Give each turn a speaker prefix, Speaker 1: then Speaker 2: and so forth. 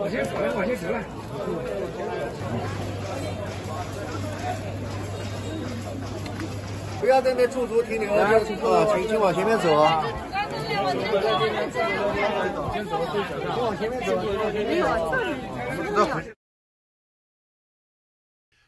Speaker 1: 我先走了，我先走了。
Speaker 2: 不要在那驻足停留，啊，请请往前面走。往前面走，往前面走。